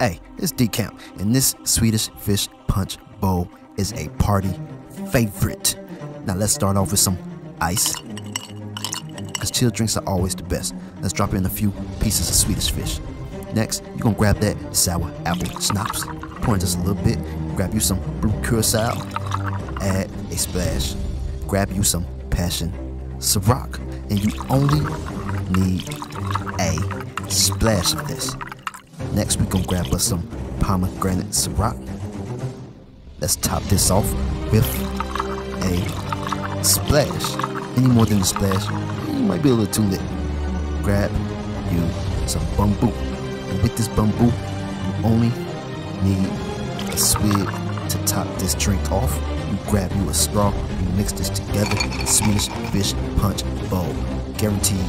Hey, it's DCamp, and this Swedish fish punch bowl is a party favorite. Now let's start off with some ice. Because chilled drinks are always the best. Let's drop in a few pieces of Swedish fish. Next, you're gonna grab that sour apple schnapps, pour in just a little bit, grab you some blue curacao, add a splash, grab you some passion Ciroc, and you only need a splash of this. Next, we're gonna grab us some pomegranate syrup. Let's top this off with a splash. Any more than a splash, you might be a little too lit. Grab you some Bumbu. And with this Bumbu, you only need a swig to top this drink off. You grab you a straw, you mix this together, Swedish fish punch bowl. Guaranteed